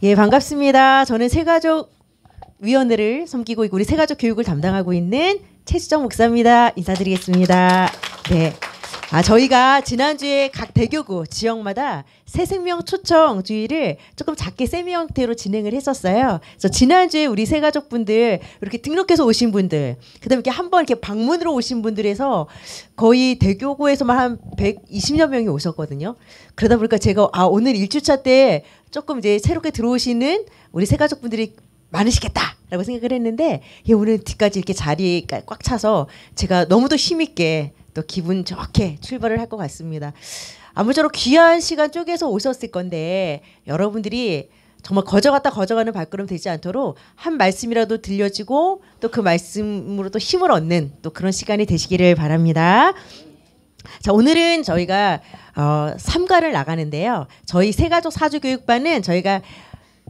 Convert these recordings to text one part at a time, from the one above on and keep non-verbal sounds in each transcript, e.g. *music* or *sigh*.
예, 반갑습니다. 저는 세가족 위원회를 섬기고 있고 우리 세가족 교육을 담당하고 있는 최수정 목사입니다. 인사드리겠습니다. 네. 아, 저희가 지난주에 각 대교구 지역마다 새 생명 초청 주의를 조금 작게 세미 형태로 진행을 했었어요. 그래서 지난주에 우리 새 가족분들 이렇게 등록해서 오신 분들, 그다음에 이렇게 한번 이렇게 방문으로 오신 분들에서 거의 대교구에서만 한 120여 명이 오셨거든요. 그러다 보니까 제가 아, 오늘 1주차 때 조금 이제 새롭게 들어오시는 우리 새 가족분들이 많으시겠다라고 생각을 했는데 예, 오늘 뒤까지 이렇게 자리가 꽉 차서 제가 너무도 힘 있게 또 기분 좋게 출발을 할 것 같습니다. 아무쪼록 귀한 시간 쪼개서 오셨을 건데 여러분들이 정말 거저갔다 거저가는 발걸음 되지 않도록 한 말씀이라도 들려지고 또 그 말씀으로 또 힘을 얻는 또 그런 시간이 되시기를 바랍니다. 자 오늘은 저희가 어, 3가를 나가는데요. 저희 세가족 사주교육반은 저희가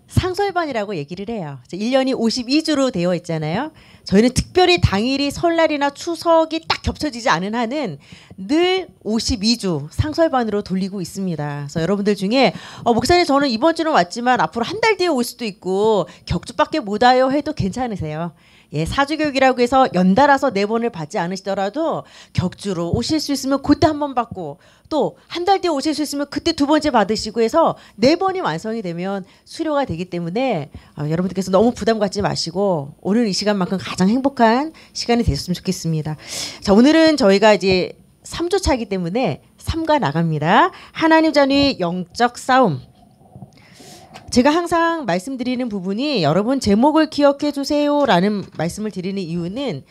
상설반이라고 얘기를 해요. 1년이 52주로 되어 있잖아요. 저희는 특별히 당일이 설날이나 추석이 딱 겹쳐지지 않은 한은 늘 52주 상설반으로 돌리고 있습니다. 그래서 여러분들 중에 어, 목사님 저는 이번 주는 왔지만 앞으로 한 달 뒤에 올 수도 있고 격주밖에 못 와요 해도 괜찮으세요. 예, 사주교육이라고 해서 연달아서 네 번을 받지 않으시더라도 격주로 오실 수 있으면 그때 한 번 받고 또 한 달 뒤에 오실 수 있으면 그때 두 번째 받으시고 해서 네 번이 완성이 되면 수료가 되기 때문에 어, 여러분들께서 너무 부담 갖지 마시고 오늘 이 시간만큼 가장 행복한 시간이 되셨으면 좋겠습니다. 자, 오늘은 저희가 이제 3주 차이기 때문에 3가 나갑니다. 하나님 자녀의 영적 싸움. 제가 항상 말씀드리는 부분이 여러분 제목을 기억해 주세요라는 말씀을 드리는 이유는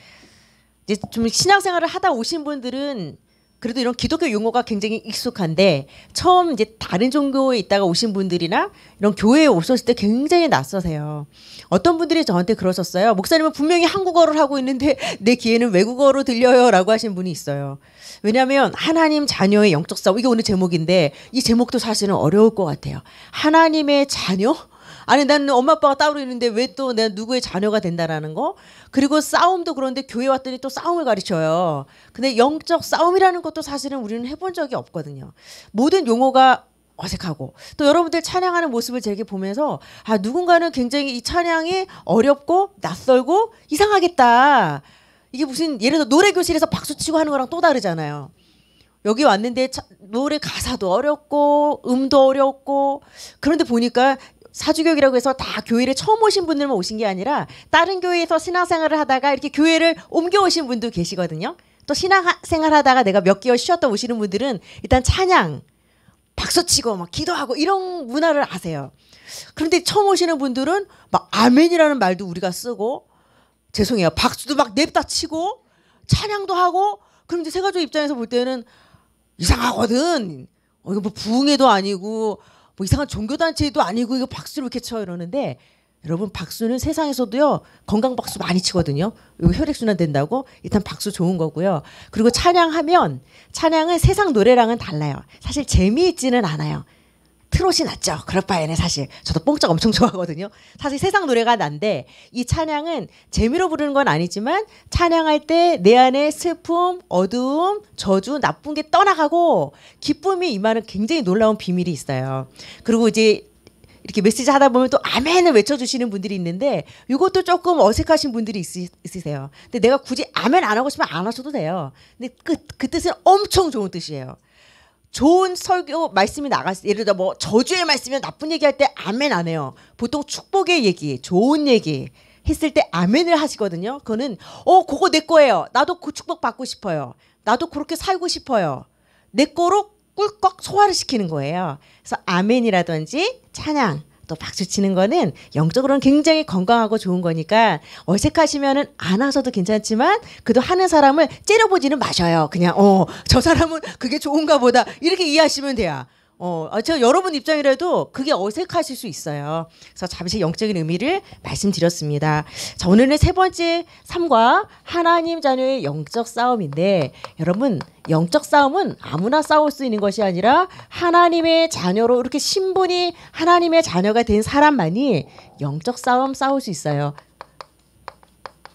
이제 좀 신앙생활을 하다 오신 분들은 그래도 이런 기독교 용어가 굉장히 익숙한데 처음 이제 다른 종교에 있다가 오신 분들이나 이런 교회에 오셨을 때 굉장히 낯서세요. 어떤 분들이 저한테 그러셨어요. 목사님은 분명히 한국어를 하고 있는데 *laughs* 내 귀에는 외국어로 들려요라고 하신 분이 있어요. 왜냐하면 하나님 자녀의 영적 싸움 이게 오늘 제목인데 이 제목도 사실은 어려울 것 같아요. 하나님의 자녀? 아니 나는 엄마 아빠가 따로 있는데 왜 또 내가 누구의 자녀가 된다라는 거? 그리고 싸움도 그런데 교회 왔더니 또 싸움을 가르쳐요. 근데 영적 싸움이라는 것도 사실은 우리는 해본 적이 없거든요. 모든 용어가 어색하고 또 여러분들 찬양하는 모습을 제게 보면서 아 누군가는 굉장히 이 찬양이 어렵고 낯설고 이상하겠다. 이게 무슨 예를 들어 노래 교실에서 박수 치고 하는 거랑 또 다르잖아요. 여기 왔는데 차, 노래 가사도 어렵고 음도 어렵고 그런데 보니까 사주교육이라고 해서 다 교회를 처음 오신 분들만 오신 게 아니라 다른 교회에서 신앙생활을 하다가 이렇게 교회를 옮겨 오신 분도 계시거든요. 또 신앙생활 하다가 내가 몇 개월 쉬었다 오시는 분들은 일단 찬양 박수치고 막 기도하고 이런 문화를 아세요. 그런데 처음 오시는 분들은 막 아멘이라는 말도 우리가 쓰고 죄송해요. 박수도 막 냅다 치고 찬양도 하고 그럼 이제 세가족 입장에서 볼 때는 이상하거든. 어, 이거 뭐 부흥회도 아니고 뭐 이상한 종교단체도 아니고 이거 박수를 이렇게 쳐 이러는데 여러분 박수는 세상에서도요 건강 박수 많이 치거든요. 이거 혈액순환 된다고 일단 박수 좋은 거고요. 그리고 찬양하면 찬양은 세상 노래랑은 달라요. 사실 재미있지는 않아요. 트롯이 낫죠. 그럴 바에는 사실 저도 뽕짝 엄청 *laughs* 좋아하거든요. 사실 세상 노래가 난데 이 찬양은 재미로 부르는 건 아니지만 찬양할 때 내 안에 슬픔, 어두움, 저주, 나쁜 게 떠나가고 기쁨이 임하는 굉장히 놀라운 비밀이 있어요. 그리고 이제 이렇게 메시지 하다 보면 또 아멘을 외쳐주시는 분들이 있는데 이것도 조금 어색하신 분들이 있, 으 세요 근데 내가 굳이 아멘 안 하고 싶으면 안 하셔도 돼요. 근데 그, 그 뜻은 엄청 좋은 뜻이에요. 좋은 설교 말씀이 나갔을 때 예를 들어 뭐 저주의 말씀이면 나쁜 얘기할 때 아멘 안 해요. 보통 축복의 얘기, 좋은 얘기 했을 때 아멘을 하시거든요. 그거는 어 그거 내 거예요. 나도 그 축복 받고 싶어요. 나도 그렇게 살고 싶어요. 내 거로 꿀꺽 소화를 시키는 거예요. 그래서 아멘이라든지 찬양 또 박수 치는 거는 영적으로는 굉장히 건강하고 좋은 거니까 어색하시면은 안 하셔도 괜찮지만 그래도 하는 사람을 째려보지는 마셔요. 그냥 어 저 사람은 그게 좋은가 보다 이렇게 이해하시면 돼요. 어, 아, 저 여러분 입장이라도 그게 어색하실 수 있어요. 그래서 잠시 영적인 의미를 말씀드렸습니다. 자, 오늘은 세 번째 삶과 하나님 자녀의 영적 싸움인데 여러분 영적 싸움은 아무나 싸울 수 있는 것이 아니라 하나님의 자녀로 이렇게 신분이 하나님의 자녀가 된 사람만이 영적 싸움 싸울 수 있어요.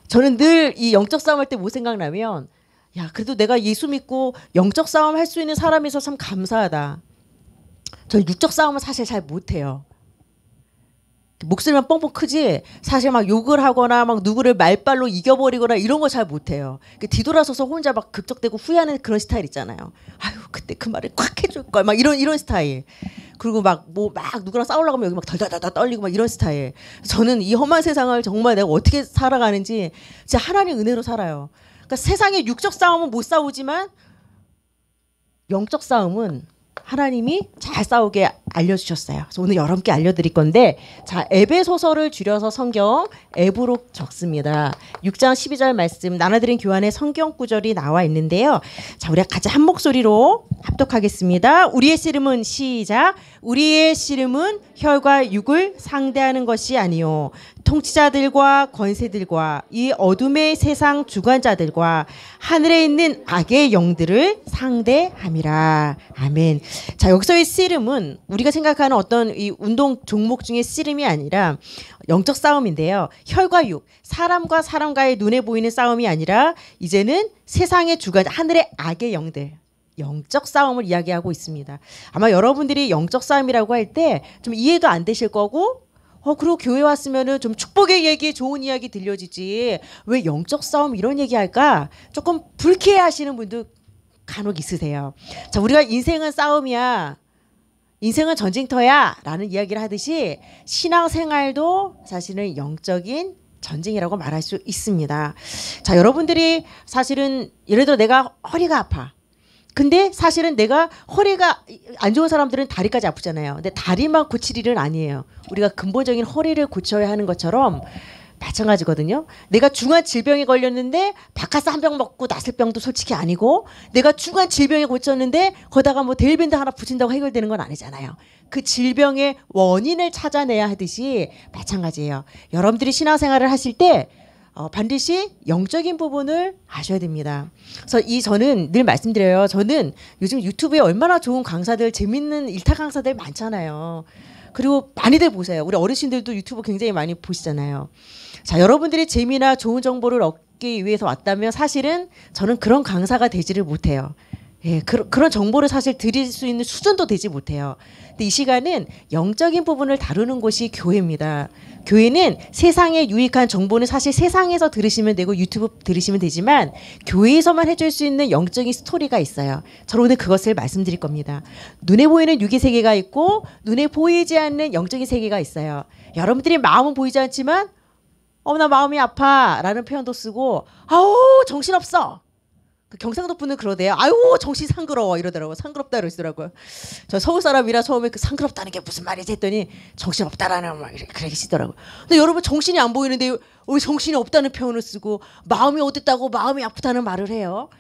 저는 늘 이 영적 싸움 할 때 뭐 생각나면 야, 그래도 내가 예수 믿고 영적 싸움 할 수 있는 사람이 있어서 참 감사하다. 저 육적 싸움은 사실 잘 못해요. 목소리만 뻥뻥 크지 사실 막 욕을 하거나 막 누구를 말빨로 이겨버리거나 이런 거 잘 못해요. 그 뒤돌아서서 혼자 막 극적대고 후회하는 그런 스타일 있잖아요. 아유 그때 그 말을 꽉 해줄 걸 막 이런 이런 스타일. 그리고 막뭐 막 누구랑 싸우려고 하면 여기 막 덜덜덜 떨리고 막 이런 스타일. 저는 이 험한 세상을 정말 내가 어떻게 살아가는지 진짜 하나님 은혜로 살아요. 그러니까 세상에 육적 싸움은 못 싸우지만 영적 싸움은 하나님이 잘 싸우게 알려주셨어요. 그래서 오늘 여러분께 알려드릴 건데, 자, 에베소서를 줄여서 성경 앱으로 적습니다. 6장 12절 말씀, 나눠드린 교환의 성경 구절이 나와 있는데요. 자, 우리가 같이 한 목소리로 합독하겠습니다. 우리의 씨름은 시작. 우리의 씨름은 혈과 육을 상대하는 것이 아니요. 통치자들과 권세들과 이 어둠의 세상 주관자들과 하늘에 있는 악의 영들을 상대함이라. 아멘. 자, 여기서의 씨름은 우리가 생각하는 어떤 이 운동 종목 중에 씨름이 아니라 영적 싸움인데요. 혈과 육, 사람과 사람과의 눈에 보이는 싸움이 아니라 이제는 세상의 주관, 하늘의 악의 영들, 영적 싸움을 이야기하고 있습니다. 아마 여러분들이 영적 싸움이라고 할 때 좀 이해가 안 되실 거고 어 그리고 교회 왔으면은 좀 축복의 얘기, 좋은 이야기 들려지지 왜 영적 싸움 이런 얘기 할까? 조금 불쾌해 하시는 분도 간혹 있으세요. 자 우리가 인생은 싸움이야. 인생은 전쟁터야 라는 이야기를 하듯이 신앙생활도 사실은 영적인 전쟁이라고 말할 수 있습니다. 자, 여러분들이 사실은 예를 들어 내가 허리가 아파. 근데 사실은 내가 허리가 안 좋은 사람들은 다리까지 아프잖아요. 근데 다리만 고칠 일은 아니에요. 우리가 근본적인 허리를 고쳐야 하는 것처럼 마찬가지거든요. 내가 중한 질병에 걸렸는데 바카스 한 병 먹고 낫을 병도 솔직히 아니고 내가 중한 질병에 고쳤는데 거다가 뭐 데일밴드 하나 붙인다고 해결되는 건 아니잖아요. 그 질병의 원인을 찾아내야 하듯이 마찬가지예요. 여러분들이 신앙생활을 하실 때 어, 반드시 영적인 부분을 아셔야 됩니다. 그래서 이 저는 늘 말씀드려요. 저는 요즘 유튜브에 얼마나 좋은 강사들, 재밌는 일타 강사들 많잖아요. 그리고 많이들 보세요. 우리 어르신들도 유튜브 굉장히 많이 보시잖아요. 자, 여러분들이 재미나 좋은 정보를 얻기 위해서 왔다면 사실은 저는 그런 강사가 되지를 못해요. 예, 그, 그런 정보를 사실 드릴 수 있는 수준도 되지 못해요. 근데 이 시간은 영적인 부분을 다루는 곳이 교회입니다. 교회는 세상에 유익한 정보는 사실 세상에서 들으시면 되고 유튜브 들으시면 되지만 교회에서만 해줄 수 있는 영적인 스토리가 있어요. 저는 오늘 그것을 말씀드릴 겁니다. 눈에 보이는 육의 세계가 있고 눈에 보이지 않는 영적인 세계가 있어요. 여러분들이 마음은 보이지 않지만 어나 마음이 아파라는 표현도 쓰고 아우 정신없어 그 경상도 분은 그러대요. 아유 정신 상그러워 이러더라고. 상그럽다 이러시더라고요. 저 서울 사람이라 처음에 그 상그럽다는 게 무슨 말이지 했더니 정신 없다라는 말 그러시더라고요. 근데 여러분 정신이 안 보이는데 왜 정신이 없다는 표현을 쓰고 마음이 어둡다고 마음이 아프다는 말을 해요.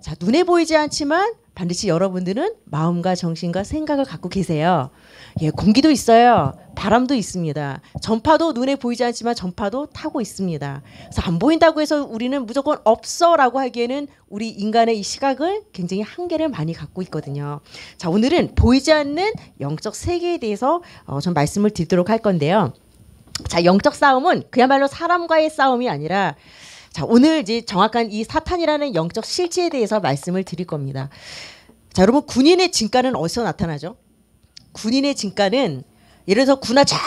자 눈에 보이지 않지만 반드시 여러분들은 마음과 정신과 생각을 갖고 계세요. 예, 공기도 있어요. 바람도 있습니다. 전파도 눈에 보이지 않지만 전파도 타고 있습니다. 그래서 안 보인다고 해서 우리는 무조건 없어라고 하기에는 우리 인간의 이 시각을 굉장히 한계를 많이 갖고 있거든요. 자, 오늘은 보이지 않는 영적 세계에 대해서 어, 좀 말씀을 드리도록 할 건데요. 자, 영적 싸움은 그야말로 사람과의 싸움이 아니라 자, 오늘 이제 정확한 이 사탄이라는 영적 실체에 대해서 말씀을 드릴 겁니다. 자, 여러분 군인의 진가는 어디서 나타나죠? 군인의 진가는 예를 들어서 군화 잘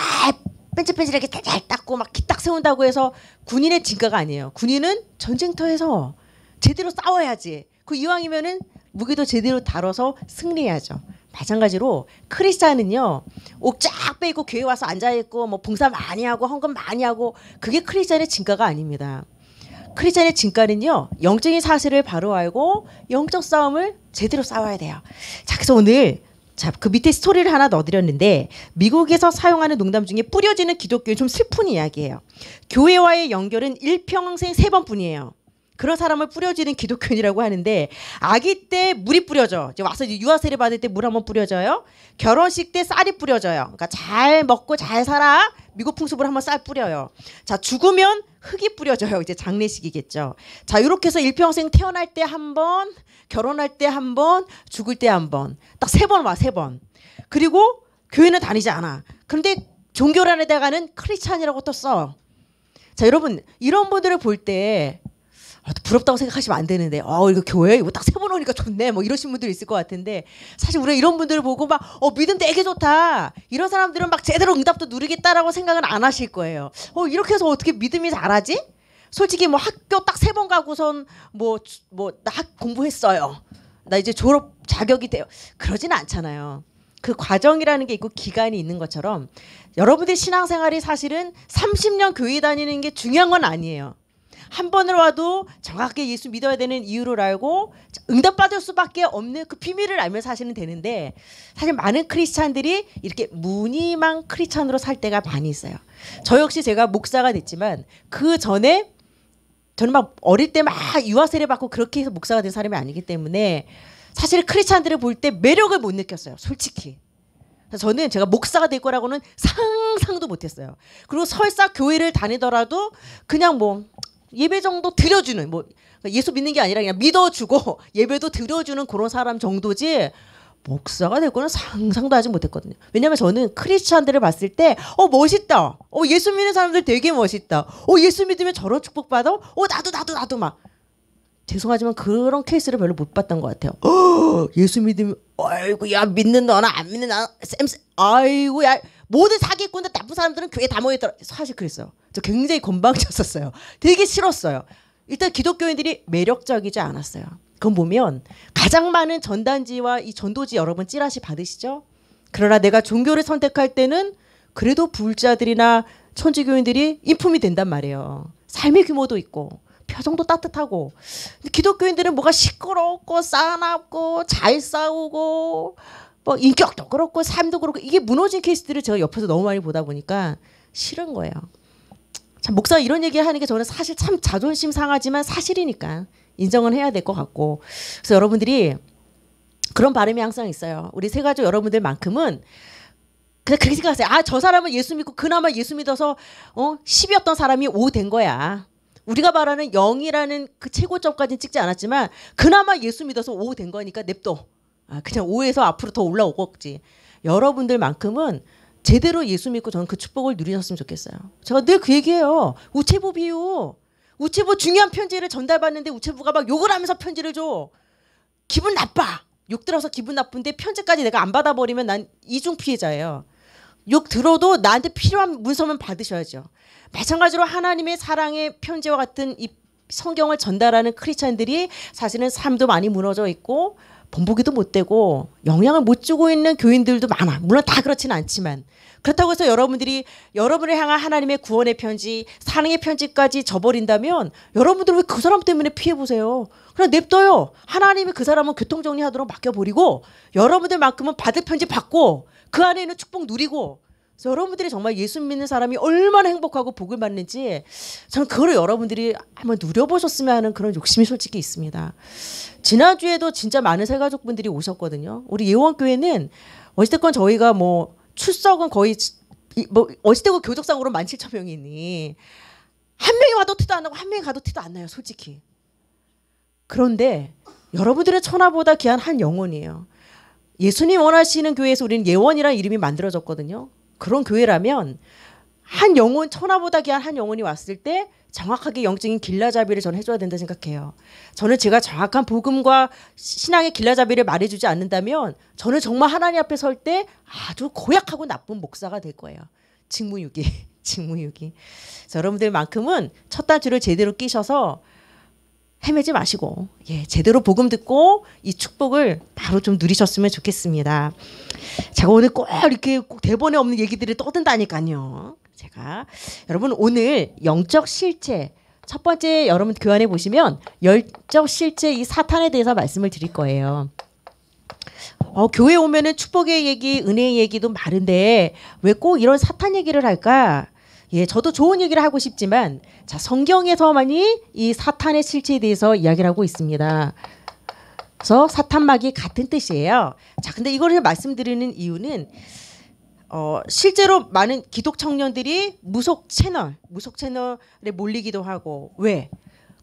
뺀질뺀질하게 잘 닦고 막 기 딱 세운다고 해서 군인의 진가가 아니에요. 군인은 전쟁터에서 제대로 싸워야지. 그 이왕이면은 무기도 제대로 다뤄서 승리해야죠. 마찬가지로 크리스찬은요 옷 쫙 빼고 교회 와서 앉아 있고 뭐 봉사 많이 하고 헌금 많이 하고 그게 크리스찬의 진가가 아닙니다. 크리스찬의 진가는요 영적인 사실을 바로 알고 영적 싸움을 제대로 싸워야 돼요. 자 그래서 오늘 자, 그 밑에 스토리를 하나 넣어드렸는데 미국에서 사용하는 농담 중에 뿌려지는 기독교의 좀 슬픈 이야기예요. 교회와의 연결은 일평생 세 번뿐이에요. 그런 사람을 뿌려지는 기독교인이라고 하는데 아기 때 물이 뿌려져. 이제 와서 유아 세례 받을 때 물 한번 뿌려져요. 결혼식 때 쌀이 뿌려져요. 그러니까 잘 먹고 잘 살아. 미국 풍습으로 한번 쌀 뿌려요. 자 죽으면 흙이 뿌려져요. 이제 장례식이겠죠. 자 이렇게 해서 일평생 태어날 때 한 번, 결혼할 때 한 번, 죽을 때 한 번. 딱 세 번 와, 세 번. 그리고 교회는 다니지 않아. 그런데 종교란에다가는 크리스찬이라고 또 써. 자, 여러분, 이런 분들을 볼 때, 아, 부럽다고 생각하시면 안 되는데, 어, 이거 교회 이거 딱 세번 오니까 좋네. 뭐 이러신 분들 있을 것 같은데, 사실 우리가 이런 분들을 보고 막, 어, 믿음 되게 좋다. 이런 사람들은 막 제대로 응답도 누리겠다라고 생각은 안 하실 거예요. 어, 이렇게 해서 어떻게 믿음이 잘하지? 솔직히 뭐 학교 딱 세 번 가고선 뭐, 뭐, 나학 공부했어요. 나 이제 졸업 자격이 돼요. 그러진 않잖아요. 그 과정이라는 게 있고 기간이 있는 것처럼 여러분들 신앙생활이 사실은 30년 교회 다니는 게 중요한 건 아니에요. 한 번을 와도 정확하게 예수 믿어야 되는 이유를 알고 응답받을 수밖에 없는 그 비밀을 알면 사실은 되는데 사실 많은 크리스찬들이 이렇게 무늬만 크리스찬으로 살 때가 많이 있어요. 저 역시 제가 목사가 됐지만 그 전에 저는 막 어릴 때 막 유아 세례 받고 그렇게 해서 목사가 된 사람이 아니기 때문에 사실 크리스찬들을 볼 때 매력을 못 느꼈어요. 솔직히. 저는 제가 목사가 될 거라고는 상상도 못했어요. 그리고 설사 교회를 다니더라도 그냥 뭐 예배 정도 드려주는 뭐 예수 믿는 게 아니라 그냥 믿어주고 *laughs* 예배도 드려주는 그런 사람 정도지 목사가 될 거는 상상도 하지 못했거든요. 왜냐면 저는 크리스찬들을 봤을 때, 어, 멋있다. 어, 예수 믿는 사람들 되게 멋있다. 어, 예수 믿으면 저런 축복받아? 어, 나도, 나도, 나도 막. 죄송하지만 그런 케이스를 별로 못 봤던 것 같아요. 어, *gasps* 예수 믿으면, 아이고, 야, 믿는 너나 안 믿는 나, 쌤, 쌤, 아이고, 야, 모든 사기꾼들 나쁜 사람들은 교회 다 모여있더라. 사실 그랬어요. 저 굉장히 건방졌었어요. 되게 싫었어요. 일단 기독교인들이 매력적이지 않았어요. 그건 보면 가장 많은 전단지와 이 전도지 여러분 찌라시 받으시죠? 그러나 내가 종교를 선택할 때는 그래도 불자들이나 천주교인들이 인품이 된단 말이에요. 삶의 규모도 있고 표정도 따뜻하고 기독교인들은 뭐가 시끄럽고 싸납고 잘 싸우고 뭐 인격도 그렇고 삶도 그렇고 이게 무너진 케이스들을 제가 옆에서 너무 많이 보다 보니까 싫은 거예요. 참 목사 이런 얘기 하는 게 저는 사실 참 자존심 상하지만 사실이니까 인정은 해야 될 것 같고 그래서 여러분들이 그런 바람이 항상 있어요. 우리 세 가족 여러분들만큼은 그냥 그렇게 생각하세요. 아, 저 사람은 예수 믿고 그나마 예수 믿어서 어 10이었던 사람이 5 된 거야. 우리가 말하는 0이라는 그 최고점까지는 찍지 않았지만 그나마 예수 믿어서 5 된 거니까 냅둬. 아, 그냥 5에서 앞으로 더 올라오겠지. 여러분들만큼은 제대로 예수 믿고 저는 그 축복을 누리셨으면 좋겠어요. 제가 늘 그 얘기해요. 우체부 비유. 우체부 중요한 편지를 전달받는데 우체부가 막 욕을 하면서 편지를 줘. 기분 나빠. 욕 들어서 기분 나쁜데 편지까지 내가 안 받아버리면 난 이중 피해자예요. 욕 들어도 나한테 필요한 문서만 받으셔야죠. 마찬가지로 하나님의 사랑의 편지와 같은 이 성경을 전달하는 크리스찬들이 사실은 삶도 많이 무너져 있고 본보기도 못 되고 영향을 못 주고 있는 교인들도 많아. 물론 다 그렇지는 않지만 그렇다고 해서 여러분들이 여러분을 향한 하나님의 구원의 편지, 사랑의 편지까지 저버린다면 여러분들 왜그 사람 때문에 피해 보세요? 그냥 냅둬요. 하나님이 그 사람은 교통 정리하도록 맡겨 버리고 여러분들만큼은 받을 편지 받고 그 안에 있는 축복 누리고 그래서 여러분들이 정말 예수 믿는 사람이 얼마나 행복하고 복을 받는지 저는 그걸 여러분들이 한번 누려보셨으면 하는 그런 욕심이 솔직히 있습니다. 지난주에도 진짜 많은 새가족분들이 오셨거든요. 우리 예원교회는 어찌됐건 저희가 뭐 출석은 거의 뭐 어찌되고 교적상으로 만 칠천 명이니 한 명이 와도 티도 안 나고 한 명이 가도 티도 안 나요, 솔직히. 그런데 여러분들의 천하보다 귀한 한 영혼이에요. 예수님 원하시는 교회에서 우리는 예원이라는 이름이 만들어졌거든요. 그런 교회라면 한 영혼 천하보다 귀한 한 영혼이 왔을 때 정확하게 영적인 길라잡이를 저는 해줘야 된다 생각해요. 저는 제가 정확한 복음과 신앙의 길라잡이를 말해주지 않는다면 저는 정말 하나님 앞에 설 때 아주 고약하고 나쁜 목사가 될 거예요. 직무유기, *laughs* 직무유기. 여러분들만큼은 첫 단추를 제대로 끼셔서 헤매지 마시고 예 제대로 복음 듣고 이 축복을 바로 좀 누리셨으면 좋겠습니다. 제가 오늘 꼭 이렇게 꼭 대본에 없는 얘기들이 떠든다니까요. 제가 여러분 오늘 영적 실체 첫 번째 여러분 교환해 보시면 열적 실체 이 사탄에 대해서 말씀을 드릴 거예요. 어, 교회 오면은 축복의 얘기, 은혜의 얘기도 많은데 왜 꼭 이런 사탄 얘기를 할까? 예, 저도 좋은 얘기를 하고 싶지만 자 성경에서만이 이 사탄의 실체에 대해서 이야기를 하고 있습니다. 그래서 사탄막이 같은 뜻이에요. 자, 근데 이걸 말씀드리는 이유는 어, 실제로 많은 기독 청년들이 무속 채널, 무속 채널에 몰리기도 하고 왜?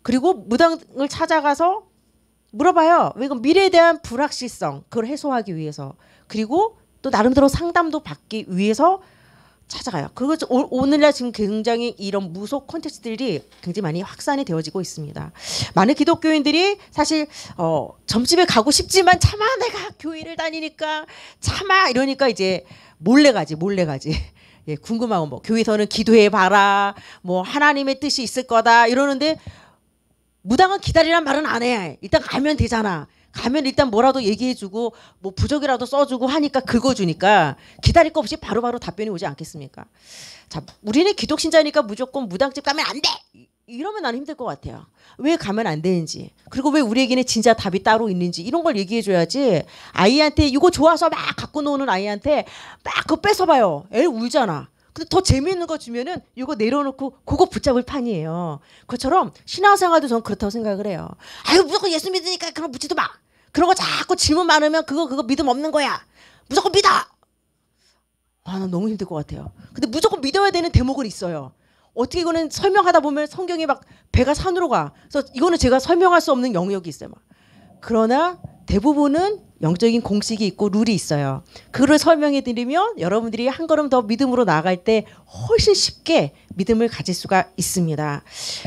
그리고 무당을 찾아가서 물어봐요. 왜 이건 미래에 대한 불확실성 그걸 해소하기 위해서 그리고 또 나름대로 상담도 받기 위해서 찾아가요. 그거 오- 오늘날 지금 굉장히 이런 무속 콘텐츠들이 굉장히 많이 확산이 되어지고 있습니다. 많은 기독교인들이 사실 어, 점집에 가고 싶지만 차마 내가 교회를 다니니까 차마 이러니까 이제 몰래 가지 몰래 가지. *laughs* 예, 궁금하고 뭐 교회에서는 기도해 봐라. 뭐 하나님의 뜻이 있을 거다 이러는데 무당은 기다리란 말은 안 해. 일단 가면 되잖아. 가면 일단 뭐라도 얘기해주고 뭐 부적이라도 써주고 하니까 긁어주니까 기다릴 거 없이 바로바로 답변이 오지 않겠습니까? 자, 우리는 기독 신자니까 무조건 무당집 가면 안 돼. 이- 이러면 나는 힘들 것 같아요. 왜 가면 안 되는지 그리고 왜 우리에게는 진짜 답이 따로 있는지 이런 걸 얘기해줘야지 아이한테 이거 좋아서 막 갖고 노는 아이한테 막 그거 뺏어봐요. 애 울잖아. 근데 더 재미있는 거 주면은 이거 내려놓고 그거 붙잡을 판이에요. 그처럼 신앙생활도 저는 그렇다고 생각을 해요. 아유 무조건 예수 믿으니까 그런 거 묻지도 마. 그런 거 자꾸 질문 많으면 그거 그거 믿음 없는 거야. 무조건 믿어. 아, 나 너무 힘들 것 같아요. 근데 무조건 믿어야 되는 대목은 있어요. 어떻게 이거는 설명하다 보면 성경이 막 배가 산으로 가. 그래서 이거는 제가 설명할 수 없는 영역이 있어요. 막. 그러나 대부분은 영적인 공식이 있고 룰이 있어요. 그걸 설명해 드리면 여러분들이 한 걸음 더 믿음으로 나아갈 때 훨씬 쉽게 믿음을 가질 수가 있습니다.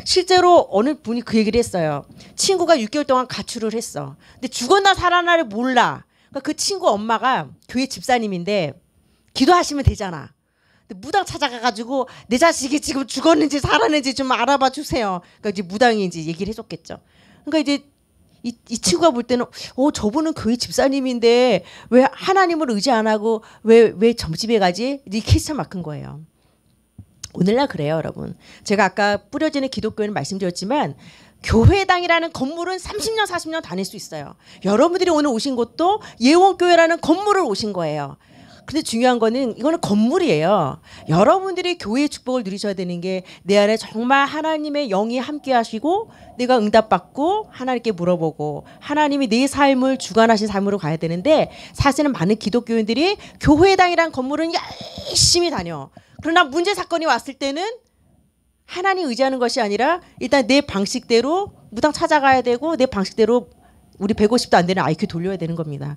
실제로 어느 분이 그 얘기를 했어요. 친구가 6개월 동안 가출을 했어. 근데 죽었나 살아나를 몰라. 그러니까 그 친구 엄마가 교회 집사님인데 기도하시면 되잖아. 무당 찾아가가지고 내 자식이 지금 죽었는지 살았는지 좀 알아봐 주세요. 그러니까 이제 무당이 이제 얘기를 해줬겠죠. 그러니까 이제 이, 이 친구가 볼 때는 어 저분은 교회 집사님인데 왜 하나님을 의지 안 하고 왜 왜 점집에 가지? 이 케이스 막힌 거예요. 오늘날 그래요, 여러분. 제가 아까 뿌려지는 기독교는 말씀드렸지만 교회당이라는 건물은 30년, 40년 다닐 수 있어요. 여러분들이 오늘 오신 곳도 예원교회라는 건물을 오신 거예요. 근데 중요한 거는 이거는 건물이에요. 여러분들이 교회의 축복을 누리셔야 되는 게 내 안에 정말 하나님의 영이 함께 하시고 내가 응답받고 하나님께 물어보고 하나님이 내 삶을 주관하신 삶으로 가야 되는데 사실은 많은 기독교인들이 교회당이란 건물은 열심히 다녀. 그러나 문제 사건이 왔을 때는 하나님 의지하는 것이 아니라 일단 내 방식대로 무당 찾아가야 되고 내 방식대로 우리 150도 안 되는 IQ 돌려야 되는 겁니다.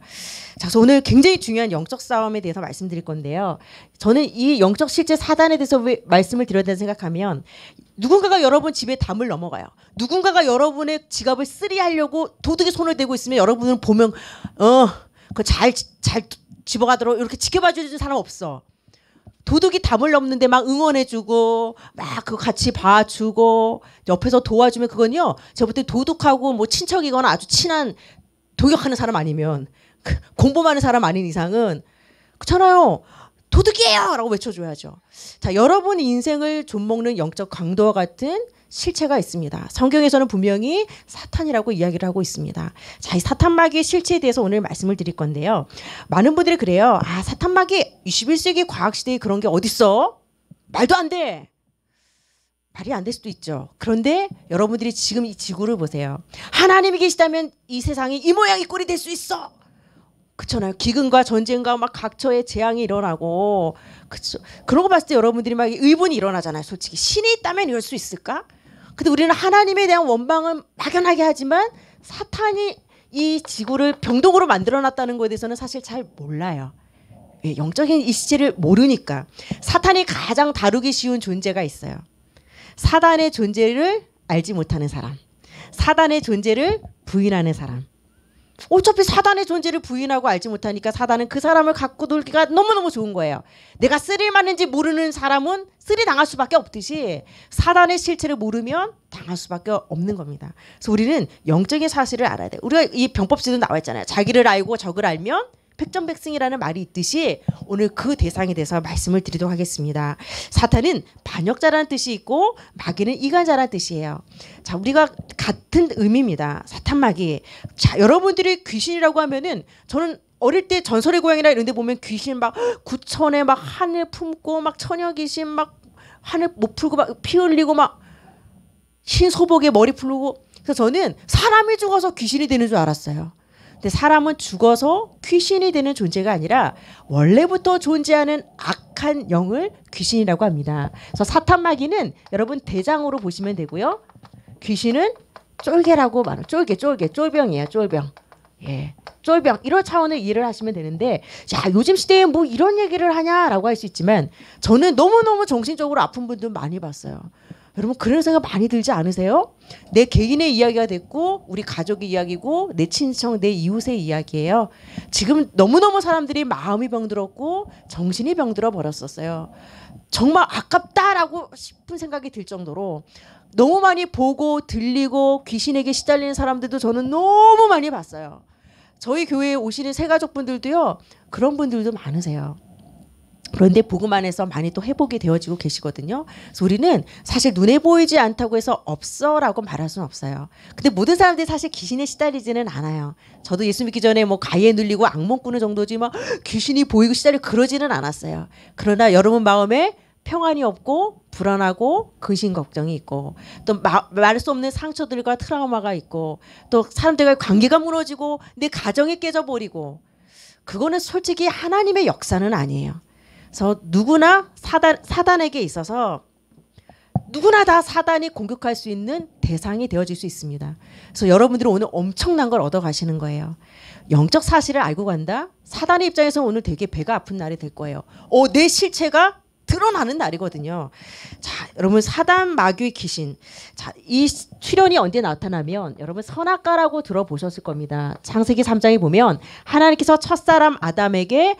자, 그래서 오늘 굉장히 중요한 영적 싸움에 대해서 말씀드릴 건데요. 저는 이 영적 실제 사단에 대해서 왜 말씀을 드려야 된다 생각하면 누군가가 여러분 집에 담을 넘어가요. 누군가가 여러분의 지갑을 쓰리하려고 도둑이 손을 대고 있으면 여러분은 보면 어 그 잘 잘 집어가도록 이렇게 지켜봐 주는 사람 없어. 도둑이 담을 넘는데 막 응원해주고 막 그 같이 봐주고 옆에서 도와주면 그건요 때 도둑하고 뭐 친척이거나 아주 친한 도격하는 사람 아니면 그 공범하는 사람 아닌 이상은 그렇잖아요 도둑이에요라고 외쳐줘야죠. 자 여러분 인생을 좀 먹는 영적 강도와 같은 실체가 있습니다. 성경에서는 분명히 사탄이라고 이야기를 하고 있습니다. 자, 이 사탄 마귀의 실체에 대해서 오늘 말씀을 드릴 건데요. 많은 분들이 그래요. 아, 사탄 마귀 21세기 과학 시대에 그런 게 어딨어? 말도 안 돼. 말이 안 될 수도 있죠. 그런데 여러분들이 지금 이 지구를 보세요. 하나님이 계시다면 이 세상이 이 모양이 꼴이 될 수 있어. 그렇잖아요. 기근과 전쟁과 막 각처의 재앙이 일어나고 그쵸. 거 봤을 때 여러분들이 막 의문이 일어나잖아요. 솔직히 신이 있다면 이럴 수 있을까? 근데 우리는 하나님에 대한 원망은 막연하게 하지만 사탄이 이 지구를 병동으로 만들어 놨다는 것에 대해서는 사실 잘 몰라요. 예, 영적인 이 실재를 모르니까 사탄이 가장 다루기 쉬운 존재가 있어요. 사단의 존재를 알지 못하는 사람, 사단의 존재를 부인하는 사람. 어차피 사단의 존재를 부인하고 알지 못하니까 사단은 그 사람을 갖고 놀기가 너무너무 좋은 거예요. 내가 쓰리 맞는지 모르는 사람은 쓰리 당할 수밖에 없듯이 사단의 실체를 모르면 당할 수밖에 없는 겁니다. 그래서 우리는 영적인 사실을 알아야 돼. 우리가 이 병법지도 나와 있잖아요. 자기를 알고 적을 알면 백전백승이라는 말이 있듯이 오늘 그 대상에 대해서 말씀을 드리도록 하겠습니다. 사탄은 반역자라는 뜻이 있고 마귀는 이간자라는 뜻이에요. 자, 우리가 같은 의미입니다. 사탄 마귀. 자, 여러분들이 귀신이라고 하면은 저는 어릴 때 전설의 고향이나 이런 데 보면 귀신 막 구천에 막 하늘 품고 막 처녀 귀신 막 하늘 못 풀고 막 피 흘리고 막 흰 소복에 머리 풀고 그래서 저는 사람이 죽어서 귀신이 되는 줄 알았어요. 근데 사람은 죽어서 귀신이 되는 존재가 아니라 원래부터 존재하는 악한 영을 귀신이라고 합니다. 그래서 사탄 마귀는 여러분 대장으로 보시면 되고요. 귀신은 쫄개라고 말해요. 쫄개, 쫄개, 쫄병이에요. 쫄병. 예. 쫄병 이런 차원의 이해를 하시면 되는데 자 요즘 시대에 뭐 이런 얘기를 하냐라고 할 수 있지만 저는 너무너무 정신적으로 아픈 분들 많이 봤어요. 여러분 그런 생각 많이 들지 않으세요? 내 개인의 이야기가 됐고 우리 가족의 이야기고 내 친척 내 이웃의 이야기예요. 지금 너무너무 사람들이 마음이 병들었고 정신이 병들어 버렸었어요. 정말 아깝다라고 싶은 생각이 들 정도로 너무 많이 보고 들리고 귀신에게 시달리는 사람들도 저는 너무 많이 봤어요. 저희 교회에 오시는 새 가족분들도요. 그런 분들도 많으세요. 그런데 복음 안에서 많이 또 회복이 되어지고 계시거든요. 그래서 우리는 사실 눈에 보이지 않다고 해서 없어라고 말할 수는 없어요. 근데 모든 사람들이 사실 귀신에 시달리지는 않아요. 저도 예수 믿기 전에 뭐 가위에 눌리고 악몽 꾸는 정도지 막 귀신이 보이고 시달리고 그러지는 않았어요. 그러나 여러분 마음에 평안이 없고 불안하고 근심 걱정이 있고 또 말할 수 없는 상처들과 트라우마가 있고 또 사람들과 관계가 무너지고 내 가정이 깨져버리고 그거는 솔직히 하나님의 역사는 아니에요. 그래서 누구나 사단 사단에게 있어서 누구나 다 사단이 공격할 수 있는 대상이 되어질 수 있습니다. 그래서 여러분들은 오늘 엄청난 걸 얻어 가시는 거예요. 영적 사실을 알고 간다. 사단의 입장에서 오늘 되게 배가 아픈 날이 될 거예요. 어, 내 실체가 드러나는 날이거든요. 자, 여러분 사단 마귀의 귀신. 자, 이 출현이 언제 나타나면 여러분 선악과라고 들어보셨을 겁니다. 창세기 3장에 보면 하나님께서 첫사람 아담에게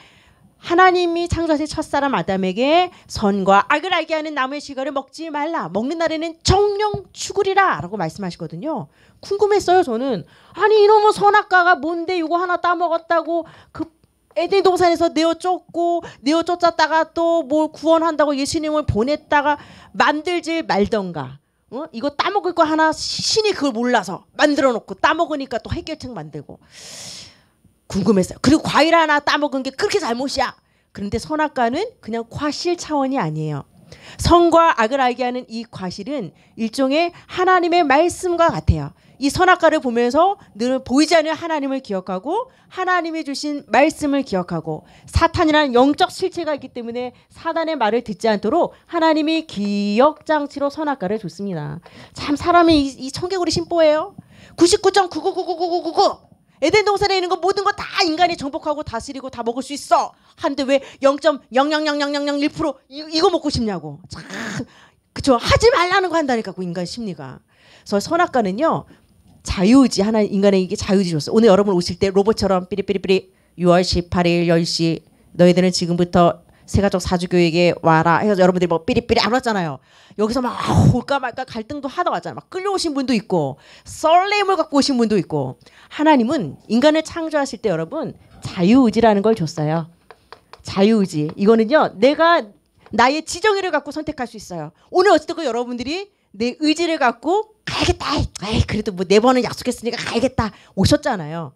하나님이 창조하신 첫사람 아담에게 선과 악을 알게 하는 나무의 실과를 먹지 말라. 먹는 날에는 정령 죽으리라. 라고 말씀하시거든요. 궁금했어요, 저는. 아니, 이놈의 선악과가 뭔데 이거 하나 따먹었다고 그 에덴 동산에서 내어 쫓고 내어 쫓았다가 또 뭘 구원한다고 예수님을 보냈다가 만들지 말던가. 어? 이거 따먹을 거 하나 신이 그걸 몰라서 만들어 놓고 따먹으니까 또 해결책 만들고. 궁금했어요. 그리고 과일 하나 따먹은 게 그렇게 잘못이야. 그런데 선악과는 그냥 과실 차원이 아니에요. 선과 악을 알게 하는 이 과실은 일종의 하나님의 말씀과 같아요. 이 선악과를 보면서 늘 보이지 않는 하나님을 기억하고 하나님이 주신 말씀을 기억하고 사탄이라는 영적 실체가 있기 때문에 사단의 말을 듣지 않도록 하나님이 기억 장치로 선악과를 줬습니다. 참 사람이 이, 이 청개구리 심보예요. 99.9999999 에덴 동산에 있는 거 모든 거 다 인간이 정복하고 다스리고 다 먹을 수 있어. 한데 왜 0.0000001% 이거 먹고 싶냐고. 참 그쵸 하지 말라는 거 한다니까 그 인간 심리가. 그래서 선악과는요 자유의지 하나 인간에게 자유의지 줬어. 오늘 여러분 오실 때 로봇처럼 삐리삐리삐리 6월 18일 10시 너희들은 지금부터 세가족 사주교에게 와라 해서 여러분들이 뭐 삐리삐리 안 왔잖아요. 여기서 막 올까 말까 갈등도 하다 왔잖아요. 막 끌려오신 분도 있고 썰레임을 갖고 오신 분도 있고 하나님은 인간을 창조하실 때 여러분 자유의지라는 걸 줬어요. 자유의지 이거는요 내가 나의 지정의를 갖고 선택할 수 있어요. 오늘 어쨌든 여러분들이 내 의지를 갖고 가야겠다. 에이, 그래도 뭐 네 번은 약속했으니까 가야겠다. 오셨잖아요.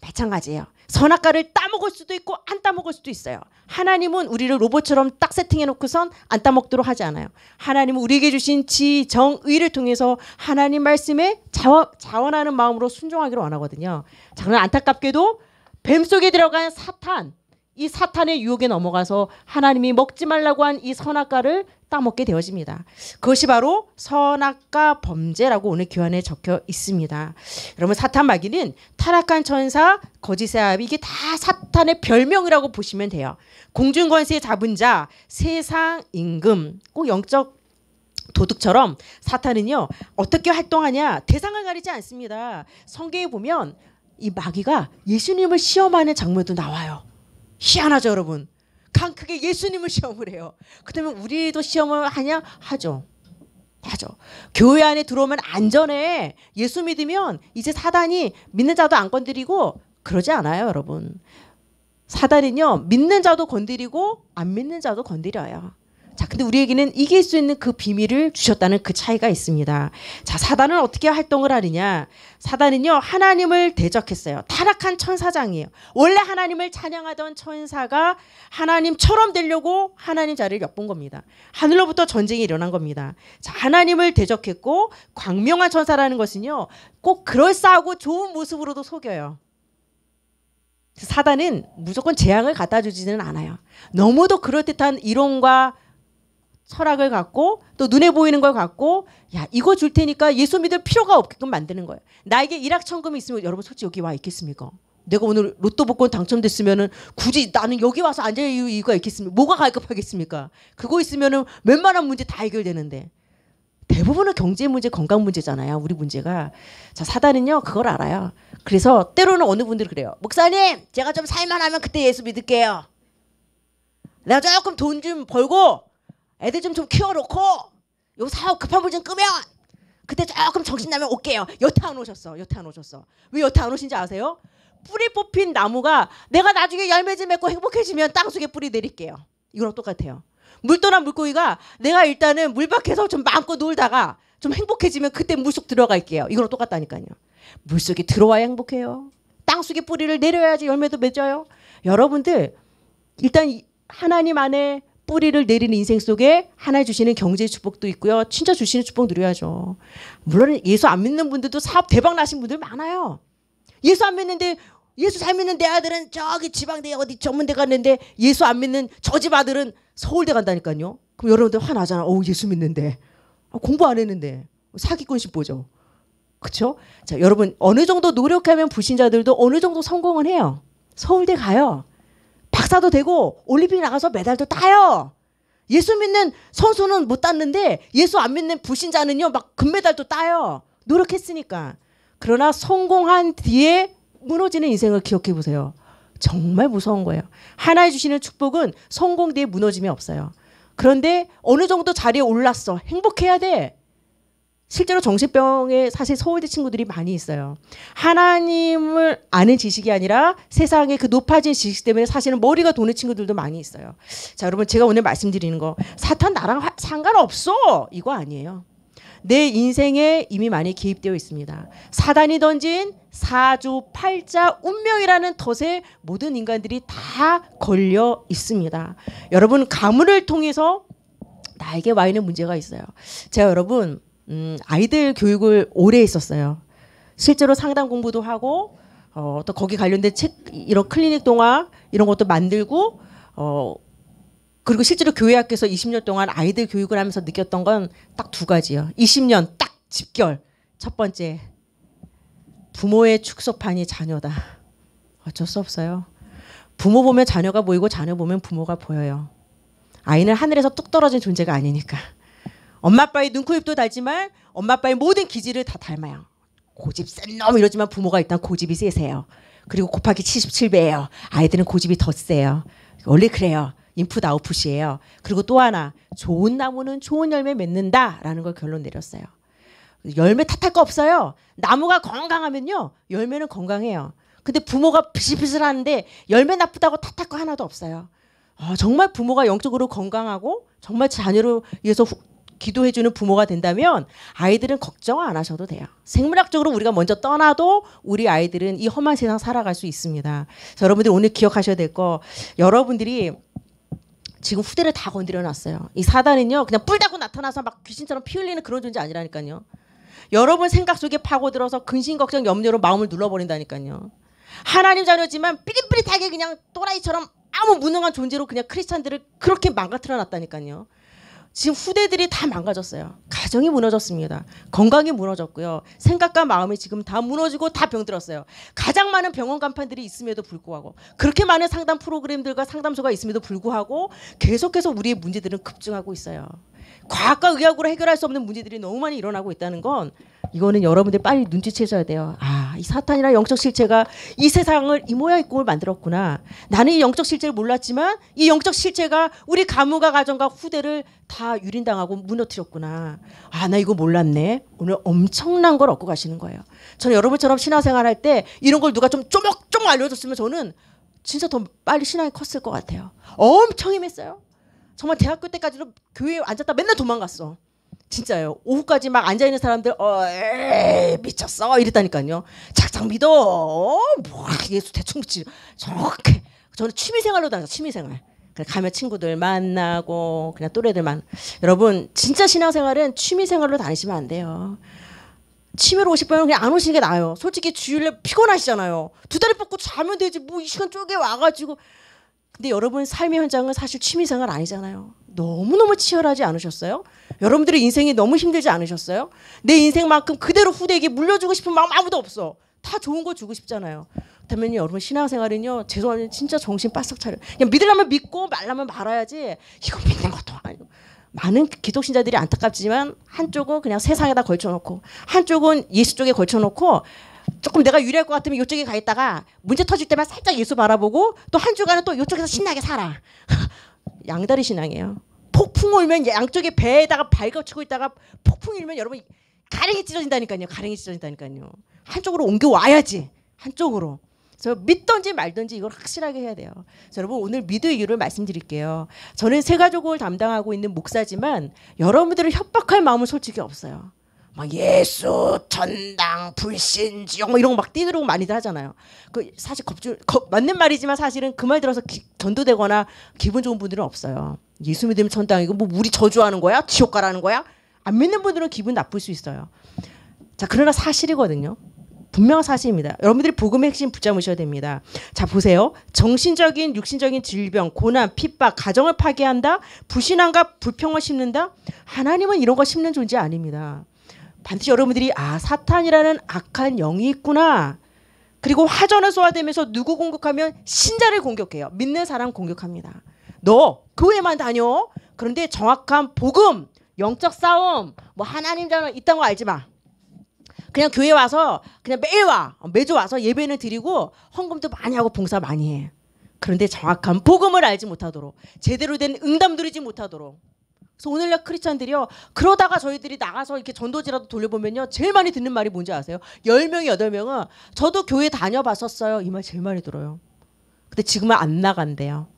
마찬가지예요. 선악과를 따먹을 수도 있고 안 따먹을 수도 있어요. 하나님은 우리를 로봇처럼 딱 세팅해놓고선 안 따먹도록 하지 않아요. 하나님은 우리에게 주신 지 정 의를 통해서 하나님 말씀에 자원, 자원하는 마음으로 순종하기를 원하거든요. 자, 그럼 안타깝게도 뱀 속에 들어간 사탄, 이 사탄의 유혹에 넘어가서 하나님이 먹지 말라고 한 이 선악과를 따먹게 되어집니다. 그것이 바로 선악과 범죄라고 오늘 교환에 적혀 있습니다. 여러분 사탄 마귀는 타락한 천사, 거짓의 아비 이게 다 사탄의 별명이라고 보시면 돼요. 공중 권세 잡은 자, 세상 임금, 꼭 영적 도둑처럼 사탄은요 어떻게 활동하냐 대상을 가리지 않습니다. 성경에 보면 이 마귀가 예수님을 시험하는 장면도 나와요. 희한하죠, 여러분. 강 크게 예수님을 시험을 해요. 그러면 우리도 시험을 하냐? 하죠. 하죠. 교회 안에 들어오면 안전해. 예수 믿으면 이제 사단이 믿는 자도 안 건드리고 그러지 않아요, 여러분. 사단은요, 믿는 자도 건드리고 안 믿는 자도 건드려요. 자, 근데 우리에게는 이길 수 있는 그 비밀을 주셨다는 그 차이가 있습니다. 자, 사단은 어떻게 활동을 하느냐? 사단은요, 하나님을 대적했어요. 타락한 천사장이에요. 원래 하나님을 찬양하던 천사가 하나님처럼 되려고 하나님 자리를 엿본 겁니다. 하늘로부터 전쟁이 일어난 겁니다. 자, 하나님을 대적했고, 광명한 천사라는 것은요, 꼭 그럴싸하고 좋은 모습으로도 속여요. 사단은 무조건 재앙을 갖다 주지는 않아요. 너무도 그럴듯한 이론과 철학을 갖고 또 눈에 보이는 걸 갖고 야 이거 줄 테니까 예수 믿을 필요가 없게끔 만드는 거예요. 나에게 일확천금이 있으면 여러분 솔직히 여기 와 있겠습니까? 내가 오늘 로또 복권 당첨됐으면은 굳이 나는 여기 와서 앉을 이유가 있겠습니까? 뭐가 갈급하겠습니까? 그거 있으면은 웬만한 문제 다 해결되는데 대부분은 경제 문제, 건강 문제잖아요. 우리 문제가. 자, 사단은요, 그걸 알아요. 그래서 때로는 어느 분들이 그래요. 목사님, 제가 좀 살만하면 그때 예수 믿을게요. 내가 조금 돈 좀 벌고 애들 좀 좀 키워놓고 요 사업 급한 불 좀 끄면 그때 조금 정신 나면 올게요. 여태 안 오셨어. 여태 안 오셨어. 왜 여태 안 오신지 아세요? 뿌리 뽑힌 나무가 내가 나중에 열매 좀 맺고 행복해지면 땅 속에 뿌리 내릴게요. 이거랑 똑같아요. 물 떠난 물고기가 내가 일단은 물 밖에서 좀 마음껏 놀다가 좀 행복해지면 그때 물속 들어갈게요. 이거랑 똑같다니까요. 물속에 들어와야 행복해요. 땅 속에 뿌리를 내려야지 열매도 맺어요. 여러분들 일단 하나님 안에 뿌리를 내리는 인생 속에 하나 주시는 경제 축복도 있고요. 진짜 주시는 축복 누려야죠. 물론 예수 안 믿는 분들도 사업 대박 나신 분들 많아요. 예수 안 믿는데 예수 잘 믿는 내 아들은 저기 지방대 어디 전문대 갔는데 예수 안 믿는 저 집 아들은 서울대 간다니까요. 그럼 여러분들 화나잖아. 어 예수 믿는데 아, 공부 안 했는데 사기꾼 싶보죠. 그렇죠? 자 여러분 어느 정도 노력하면 불신자들도 어느 정도 성공은 해요. 서울대 가요. 박사도 되고 올림픽 나가서 메달도 따요. 예수 믿는 선수는 못 땄는데 예수 안 믿는 불신자는요 막 금메달도 따요. 노력했으니까. 그러나 성공한 뒤에 무너지는 인생을 기억해 보세요. 정말 무서운 거예요. 하나님 주시는 축복은 성공 뒤에 무너짐이 없어요. 그런데 어느 정도 자리에 올랐어. 행복해야 돼. 실제로 정신병에 사실 서울대 친구들이 많이 있어요. 하나님을 아는 지식이 아니라 세상의 그 높아진 지식 때문에 사실은 머리가 도는 친구들도 많이 있어요. 자, 여러분 제가 오늘 말씀드리는 거 사탄 나랑 하, 상관없어. 이거 아니에요. 내 인생에 이미 많이 개입되어 있습니다. 사단이 던진 사주 팔자 운명이라는 덫에 모든 인간들이 다 걸려 있습니다. 여러분 가문을 통해서 나에게 와 있는 문제가 있어요. 제가 여러분 음, 아이들 교육을 오래 했었어요. 실제로 상담 공부도 하고 어, 또 거기 관련된 책 이런 클리닉 동화 이런 것도 만들고 어, 그리고 실제로 교회 학교에서 20년 동안 아이들 교육을 하면서 느꼈던 건 딱 두 가지요. 20년 딱 집결. 첫 번째 부모의 축소판이 자녀다. 어쩔 수 없어요. 부모 보면 자녀가 보이고 자녀 보면 부모가 보여요. 아이는 하늘에서 뚝 떨어진 존재가 아니니까. 엄마 아빠의 눈코입도 닮지만 엄마 아빠의 모든 기질을 다 닮아요. 고집 센 놈 이러지만 부모가 일단 고집이 세세요. 그리고 곱하기 77배예요. 아이들은 고집이 더 세요. 원래 그래요. 인풋 아웃풋이에요. 그리고 또 하나 좋은 나무는 좋은 열매 맺는다라는 걸 결론 내렸어요. 열매 탓할 거 없어요. 나무가 건강하면요 열매는 건강해요. 근데 부모가 비실비실하는데 열매 나쁘다고 탓할 거 하나도 없어요. 아, 정말 부모가 영적으로 건강하고 정말 자녀를 위해서 후, 기도해주는 부모가 된다면 아이들은 걱정 안 하셔도 돼요. 생물학적으로 우리가 먼저 떠나도 우리 아이들은 이 험한 세상 살아갈 수 있습니다. 여러분들 오늘 기억하셔야 될 거 여러분들이 지금 후대를 다 건드려 놨어요. 이 사단은요 그냥 뿔 달고 나타나서 막 귀신처럼 피 흘리는 그런 존재 아니라니까요. 여러분 생각 속에 파고들어서 근심 걱정 염려로 마음을 눌러버린다니까요. 하나님 자녀지만 삐릿삐릿하게 그냥 또라이처럼 아무 무능한 존재로 그냥 크리스찬들을 그렇게 망가뜨려 놨다니까요. 지금 후대들이 다 망가졌어요. 가정이 무너졌습니다. 건강이 무너졌고요. 생각과 마음이 지금 다 무너지고 다 병들었어요. 가장 많은 병원 간판들이 있음에도 불구하고 그렇게 많은 상담 프로그램들과 상담소가 있음에도 불구하고 계속해서 우리의 문제들은 급증하고 있어요. 과학과 의학으로 해결할 수 없는 문제들이 너무 많이 일어나고 있다는 건 이거는 여러분들 빨리 눈치채셔야 돼요. 아, 이 사탄이나 영적 실체가 이 세상을 이 모양 이 꼴 만들었구나. 나는 이 영적 실체를 몰랐지만 이 영적 실체가 우리 가무가 가정과 후대를 다 유린당하고 무너뜨렸구나. 아, 나 이거 몰랐네. 오늘 엄청난 걸 얻고 가시는 거예요. 저는 여러분처럼 신앙생활 할 때 이런 걸 누가 좀 쪼목쪼목 알려줬으면 저는 진짜 더 빨리 신앙이 컸을 것 같아요. 엄청 힘했어요. 정말 대학교 때까지도 교회에 앉았다 맨날 도망갔어. 진짜요. 오후까지 막 앉아 있는 사람들 어 에이, 미쳤어 이랬다니까요. 착착 믿어. 뭐 예수 대충 믿지. 저렇게 저는 취미 생활로 다녔어. 취미 생활. 가면 친구들 만나고 그냥 또래들만 여러분 진짜 신앙생활은 취미 생활로 다니시면 안 돼요. 취미로 오실 거면 그냥 안 오시는 게 나아요. 솔직히 주일에 피곤하시잖아요. 두 다리 뻗고 자면 되지 뭐 이 시간 쪼개 와가지고 근데 여러분 삶의 현장은 사실 취미생활 아니잖아요. 너무너무 치열하지 않으셨어요? 여러분들의 인생이 너무 힘들지 않으셨어요? 내 인생만큼 그대로 후대에게 물려주고 싶은 마음 아무도 없어. 다 좋은 거 주고 싶잖아요. 그렇다면 여러분 신앙생활은요 죄송하면 진짜 정신 바싹 차려. 그냥 믿으려면 믿고 말라면 말아야지. 이거 믿는 것도 아니고. 많은 기독 신자들이 안타깝지만 한쪽은 그냥 세상에다 걸쳐놓고 한쪽은 예수 쪽에 걸쳐놓고 조금 내가 유리할 것 같으면 이쪽에 가 있다가 문제 터질 때만 살짝 예수 바라보고 또 한 주간은 또 이쪽에서 신나게 살아. *laughs* 양다리 신앙이에요. 폭풍 울면 양쪽에 배에다가 발걸치고 있다가 폭풍 일면 여러분 가랭이 찢어진다니까요. 가랭이 찢어진다니까요. 한쪽으로 옮겨 와야지. 한쪽으로. 그래서 믿던지 말던지 이걸 확실하게 해야 돼요. 여러분 오늘 믿의 이유를 말씀드릴게요. 저는 세 가족을 담당하고 있는 목사지만 여러분들을 협박할 마음은 솔직히 없어요. 막 예수, 전당, 불신, 지옥 뭐 이런 거막 뛰들고 많이들 하잖아요. 그 사실 겁주, 겁, 맞는 말이지만 사실은 그 말 들어서 기, 전도되거나 기분 좋은 분들은 없어요. 예수 믿으면 전당이고 뭐 우리 저주하는 거야? 지옥 가라는 거야? 안 믿는 분들은 기분 나쁠 수 있어요. 자, 그러나 사실이거든요. 분명 사실입니다. 여러분들이 복음의 핵심 붙잡으셔야 됩니다. 자 보세요. 정신적인 육신적인 질병, 고난, 핍박, 가정을 파괴한다. 불신앙과 불평을 심는다. 하나님은 이런 거 심는 존재 아닙니다. 반드시 여러분들이 아 사탄이라는 악한 영이 있구나. 그리고 화전을 쏘아대면서 누구 공격하면 신자를 공격해요. 믿는 사람 공격합니다. 너 교회만 다녀. 그런데 정확한 복음, 영적 싸움, 뭐 하나님 자는 있다는 거 알지 마. 그냥 교회 와서 그냥 매일 와 매주 와서 예배는 드리고 헌금도 많이 하고 봉사 많이 해. 그런데 정확한 복음을 알지 못하도록 제대로 된 응답 누리지 못하도록. 그래서 오늘날 크리스찬들이요 그러다가 저희들이 나가서 이렇게 전도지라도 돌려보면요 제일 많이 듣는 말이 뭔지 아세요? 열 명이 여덟 명은 저도 교회 다녀봤었어요 이 말 제일 많이 들어요. 근데 지금은 안 나간대요.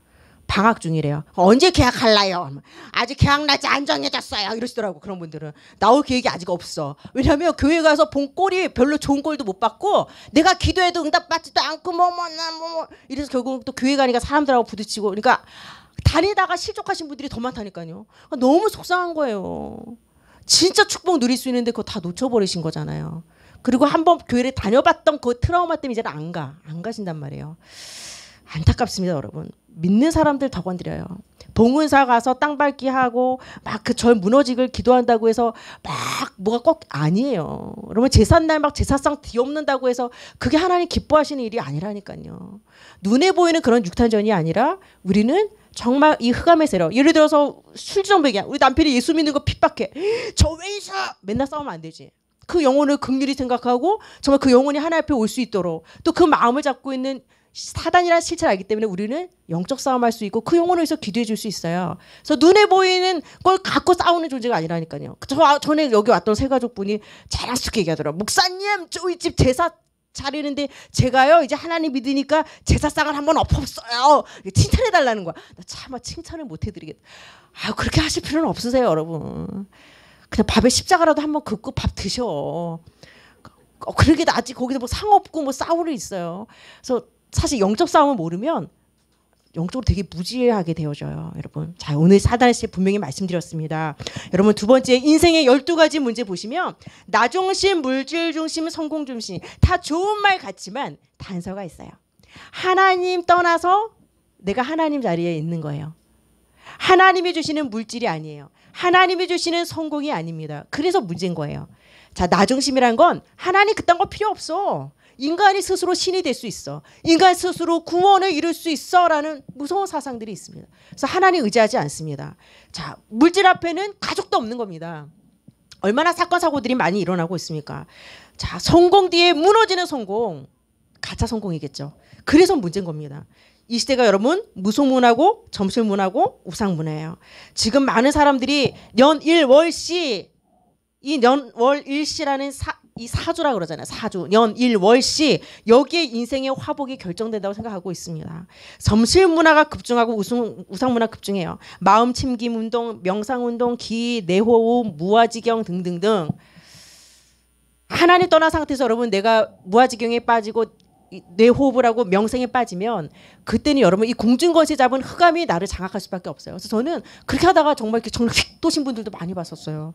방학 중이래요. 언제 계약할라요? 아직 계약 날짜 안 정해졌어요. 이러시더라고 그런 분들은 나올 계획이 아직 없어. 왜냐하면 교회 가서 본 꼴이 별로 좋은 꼴도 못 받고 내가 기도해도 응답받지도 않고 뭐뭐나 뭐 뭐, 뭐, 이래서 결국 또 교회 가니까 사람들하고 부딪히고 그러니까 다니다가 실족하신 분들이 더 많다니까요. 너무 속상한 거예요. 진짜 축복 누릴 수 있는데 그거 다 놓쳐버리신 거잖아요. 그리고 한번 교회를 다녀봤던 그 트라우마 때문에 이제는 안 가. 안 가신단 말이에요. 안타깝습니다, 여러분. 믿는 사람들 더 건드려요. 봉은사 가서 땅 밟기 하고 막 그 절 무너지길 기도한다고 해서 막 뭐가 꼭 아니에요. 그러면 제삿날 막 제사상 뒤엎는다고 해서 그게 하나님 기뻐하시는 일이 아니라니까요. 눈에 보이는 그런 육탄전이 아니라 우리는 정말 이 흑암의 세력 예를 들어서 술정백이야 우리 남편이 예수 믿는 거 핍박해 저왜 있어 맨날 싸우면 안 되지 그 영혼을 극률히 생각하고 정말 그 영혼이 하나님 앞에 올 수 있도록 또 그 마음을 잡고 있는 사단이라는 실체를 알기 때문에 우리는 영적 싸움할 수 있고 그 영혼을 위해서 기도해 줄 수 있어요. 그래서 눈에 보이는 걸 갖고 싸우는 존재가 아니라니까요. 저 전에 여기 왔던 세 가족분이 자랑스럽게 얘기하더라고요. 목사님 저희 집 제사 차리는데 제가요 이제 하나님 믿으니까 제사상을 한번 엎었어요. 칭찬해 달라는 거야. 나 차마 칭찬을 못 해드리겠다. 아 그렇게 하실 필요는 없으세요 여러분. 그냥 밥에 십자가라도 한번 긋고 밥 드셔. 어, 그러게 아직 거기서 뭐 상 없고 뭐 싸우려 있어요. 그래서 사실 영적 싸움을 모르면 영적으로 되게 무지하게 되어져요, 여러분. 자, 오늘 사단의 시 분명히 말씀드렸습니다. 여러분 두 번째 인생의 12가지 문제 보시면 나 중심, 물질 중심, 성공 중심 다 좋은 말 같지만 단서가 있어요. 하나님 떠나서 내가 하나님 자리에 있는 거예요. 하나님이 주시는 물질이 아니에요. 하나님이 주시는 성공이 아닙니다. 그래서 문제인 거예요. 자, 나 중심이란 건 하나님 그딴 거 필요 없어. 인간이 스스로 신이 될 수 있어. 인간 스스로 구원을 이룰 수 있어라는 무서운 사상들이 있습니다. 그래서 하나님 의지하지 않습니다. 자, 물질 앞에는 가족도 없는 겁니다. 얼마나 사건 사고들이 많이 일어나고 있습니까? 자, 성공 뒤에 무너지는 성공. 가짜 성공이겠죠. 그래서 문제인 겁니다. 이 시대가 여러분 무속문하고 점술문하고 우상문화예요. 지금 많은 사람들이 연 일 월 시 이 연 월 일 시라는 이 사주라 그러잖아요. 사주, 년, 일, 월, 시 여기에 인생의 화복이 결정된다고 생각하고 있습니다. 점실 문화가 급증하고 우상, 우상 문화 급증해요. 마음 침김 운동, 명상 운동, 기, 내호흡, 무아지경 등등등. 하나님 떠난 상태에서 여러분 내가 무아지경에 빠지고 뇌호흡을 하고 명생에 빠지면 그때는 여러분 이 공중거시 잡은 흑암이 나를 장악할 수밖에 없어요. 그래서 저는 그렇게 하다가 정말 이렇게 정말 휙 도신 분들도 많이 봤었어요.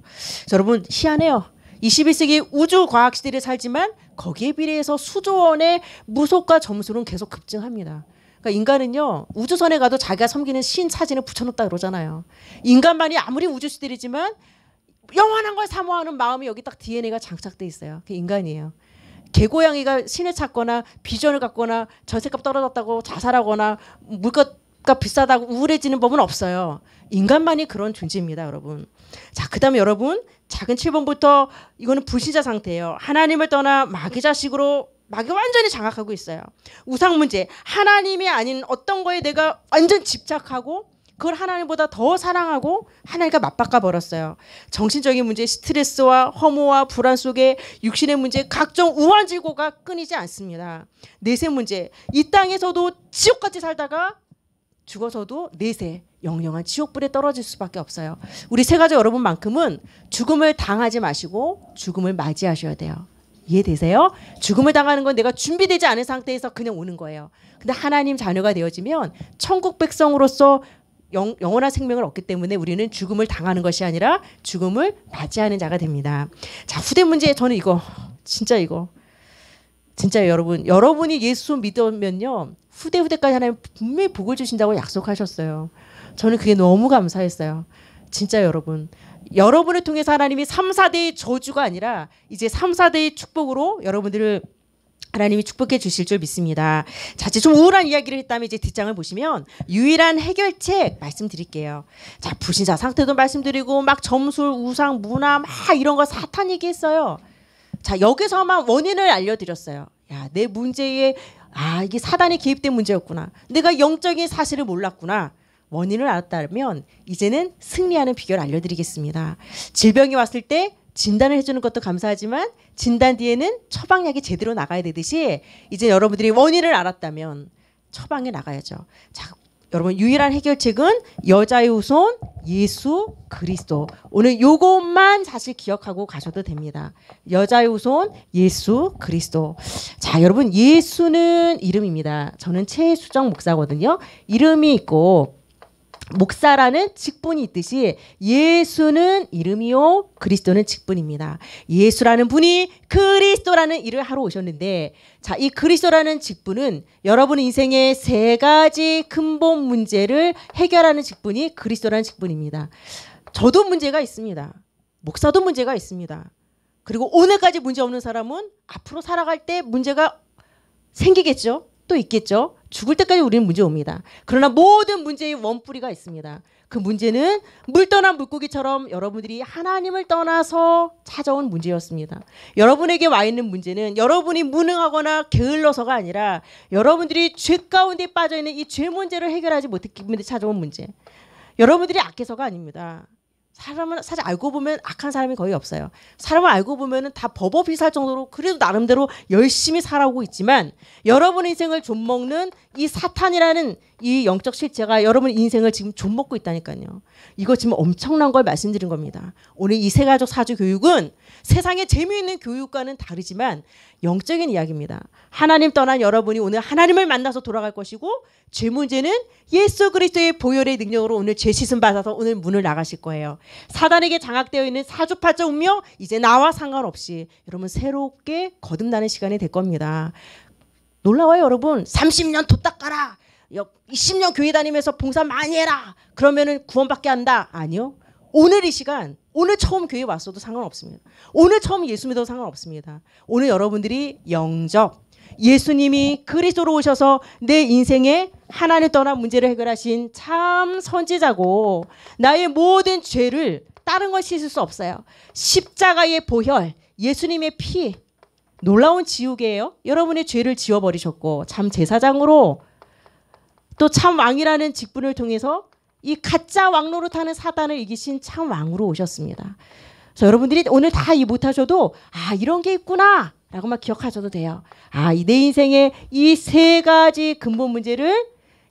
여러분 희한해요. 21세기 우주 과학 시대를 살지만 거기에 비례해서 수조 원의 무속과 점술은 계속 급증합니다. 그러니까 인간은요 우주선에 가도 자기가 섬기는 신 사진을 붙여놓다 그러잖아요. 인간만이 아무리 우주 시대이지만 영원한 걸 사모하는 마음이 여기 딱 DNA가 장착돼 있어요. 그 인간이에요. 개고양이가 신을 찾거나 비전을 갖거나 전세값 떨어졌다고 자살하거나 물가가 비싸다고 우울해지는 법은 없어요. 인간만이 그런 존재입니다, 여러분. 자, 그다음에 여러분 작은 7번부터 이거는 불신자 상태예요. 하나님을 떠나 마귀 자식으로 마귀 완전히 장악하고 있어요. 우상 문제, 하나님이 아닌 어떤 거에 내가 완전 집착하고 그걸 하나님보다 더 사랑하고 하나님과 맞바꿔 버렸어요. 정신적인 문제, 스트레스와 허무와 불안 속에 육신의 문제, 각종 우환 질고가 끊이지 않습니다. 내세 문제, 이 땅에서도 지옥같이 살다가 죽어서도 내세 영영한 지옥불에 떨어질 수밖에 없어요. 우리 세 가지 여러분만큼은 죽음을 당하지 마시고 죽음을 맞이하셔야 돼요. 이해되세요? 죽음을 당하는 건 내가 준비되지 않은 상태에서 그냥 오는 거예요. 근데 하나님 자녀가 되어지면 천국 백성으로서 영, 영원한 생명을 얻기 때문에 우리는 죽음을 당하는 것이 아니라 죽음을 맞이하는 자가 됩니다. 자, 후대 문제 저는 이거 진짜 이거 진짜 여러분 여러분이 예수 믿으면요 후대 후대까지 하나님 분명히 복을 주신다고 약속하셨어요. 저는 그게 너무 감사했어요. 진짜 여러분 여러분을 통해서 하나님이 3, 4대의 저주가 아니라 이제 3, 4대의 축복으로 여러분들을 하나님이 축복해 주실 줄 믿습니다. 자, 이제 좀 우울한 이야기를 했다면 이제 뒷장을 보시면 유일한 해결책 말씀드릴게요. 자, 불신자 상태도 말씀드리고 막 점술, 우상, 문화 막 이런 거 사탄 얘기했어요. 자, 여기서만 원인을 알려드렸어요. 야, 내 문제에 아, 이게 사단이 개입된 문제였구나. 내가 영적인 사실을 몰랐구나. 원인을 알았다면 이제는 승리하는 비결을 알려드리겠습니다. 질병이 왔을 때 진단을 해주는 것도 감사하지만 진단 뒤에는 처방약이 제대로 나가야 되듯이 이제 여러분들이 원인을 알았다면 처방에 나가야죠. 자, 여러분 유일한 해결책은 여자의 후손 예수 그리스도. 오늘 요것만 사실 기억하고 가셔도 됩니다. 여자의 후손 예수 그리스도. 자, 여러분 예수는 이름입니다. 저는 최수정 목사거든요. 이름이 있고 목사라는 직분이 있듯이 예수는 이름이요 그리스도는 직분입니다. 예수라는 분이 그리스도라는 일을 하러 오셨는데 자, 이 그리스도라는 직분은 여러분 인생의 세 가지 근본 문제를 해결하는 직분이 그리스도라는 직분입니다. 저도 문제가 있습니다. 목사도 문제가 있습니다. 그리고 오늘까지 문제 없는 사람은 앞으로 살아갈 때 문제가 생기겠죠? 또 있겠죠? 죽을 때까지 우리는 문제 옵니다. 그러나 모든 문제의 원뿌리가 있습니다. 그 문제는 물 떠난 물고기처럼 여러분들이 하나님을 떠나서 찾아온 문제였습니다. 여러분에게 와 있는 문제는 여러분이 무능하거나 게을러서가 아니라 여러분들이 죄 가운데 빠져 있는 이 죄 문제를 해결하지 못했기 때문에 찾아온 문제. 여러분들이 악해서가 아닙니다. 사람은 사실 알고 보면 악한 사람이 거의 없어요. 사람을 알고 보면은 다 버벅이 살 정도로 그래도 나름대로 열심히 살아오고 있지만 여러분 인생을 좀 먹는 이 사탄이라는 이 영적 실체가 여러분 인생을 지금 좀 먹고 있다니까요. 이거 지금 엄청난 걸 말씀드린 겁니다. 오늘 이 세 가족 사주 교육은 세상의 재미있는 교육과는 다르지만 영적인 이야기입니다. 하나님 떠난 여러분이 오늘 하나님을 만나서 돌아갈 것이고 죄 문제는 예수 그리스도의 보혈의 능력으로 오늘 죄 씻음 받아서 오늘 문을 나가실 거예요. 사단에게 장악되어 있는 사주팔자 운명 이제 나와 상관없이 여러분 새롭게 거듭나는 시간이 될 겁니다. 놀라워요 여러분. 30년 도 닦아라. 20년 교회 다니면서 봉사 많이 해라. 그러면은 구원받게 한다. 아니요. 오늘 이 시간 오늘 처음 교회 왔어도 상관없습니다. 오늘 처음 예수 믿어도 상관없습니다. 오늘 여러분들이 영접 예수님이 그리스도로 오셔서 내 인생에 하나님 떠난 문제를 해결하신 참 선지자고 나의 모든 죄를 다른 걸 씻을 수 없어요. 십자가의 보혈, 예수님의 피, 놀라운 지우개예요. 여러분의 죄를 지워버리셨고 참 제사장으로 또 참 왕이라는 직분을 통해서 이 가짜 왕로로 타는 사단을 이기신 참 왕으로 오셨습니다. 그래서 여러분들이 오늘 다 이 못하셔도 아 이런 게 있구나 라고만 기억하셔도 돼요. 아, 내 인생의 이 세 가지 근본 문제를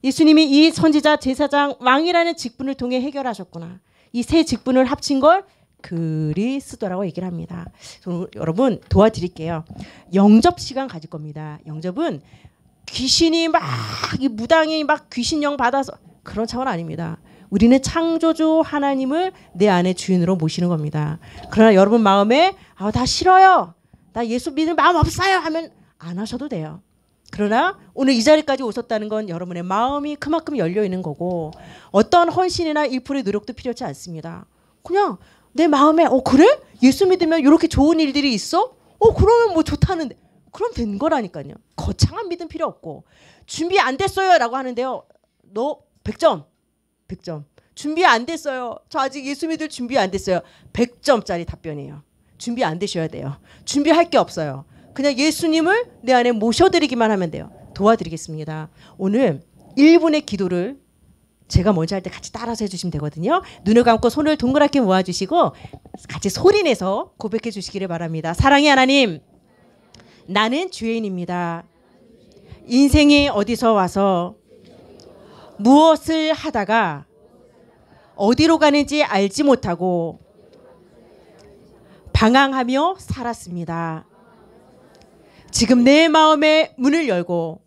예수님이 이 선지자, 제사장, 왕이라는 직분을 통해 해결하셨구나. 이 세 직분을 합친 걸 그리스도라고 얘기를 합니다. 여러분 도와드릴게요. 영접 시간 가질 겁니다. 영접은 귀신이 막 무당이 막 귀신영 받아서 그런 차원 아닙니다. 우리는 창조주 하나님을 내 안에 주인으로 모시는 겁니다. 그러나 여러분 마음에 아, 다 싫어요. 나 예수 믿을 마음 없어요 하면 안 하셔도 돼요. 그러나 오늘 이 자리까지 오셨다는 건 여러분의 마음이 그만큼 열려 있는 거고 어떤 헌신이나 일풀의 노력도 필요하지 않습니다. 그냥 내 마음에 어 그래? 예수 믿으면 이렇게 좋은 일들이 있어? 어 그러면 뭐 좋다는데 그럼 된 거라니까요. 거창한 믿음 필요 없고 준비 안 됐어요라고 하는데요. 너 100점. 100점. 준비 안 됐어요. 저 아직 예수 믿을 준비 안 됐어요. 100점짜리 답변이에요. 준비 안 되셔야 돼요. 준비할 게 없어요. 그냥 예수님을 내 안에 모셔드리기만 하면 돼요. 도와드리겠습니다. 오늘 1분의 기도를 제가 먼저 할 때 같이 따라서 해주시면 되거든요. 눈을 감고 손을 동그랗게 모아주시고 같이 소리내서 고백해 주시기를 바랍니다. 사랑의 하나님, 나는 죄인입니다. 인생이 어디서 와서 무엇을 하다가 어디로 가는지 알지 못하고 방황하며 살았습니다. 지금 내 마음의 문을 열고